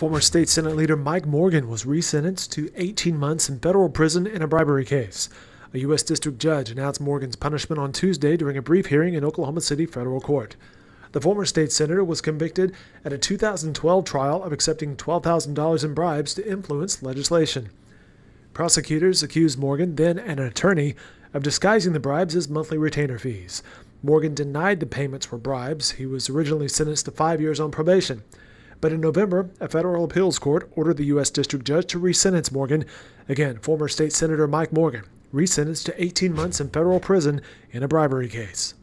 Former state Senate leader Mike Morgan was resentenced to 18 months in federal prison in a bribery case. A U.S. District judge announced Morgan's punishment on Tuesday during a brief hearing in Oklahoma City federal court. The former state senator was convicted at a 2012 trial of accepting $12,000 in bribes to influence legislation. Prosecutors accused Morgan, then an attorney, of disguising the bribes as monthly retainer fees. Morgan denied the payments were bribes. He was originally sentenced to five years on probation. But in November, a federal appeals court ordered the U.S. District Judge to resentence Morgan. Again, former state Senator Mike Morgan, resentenced to 18 months in federal prison in a bribery case.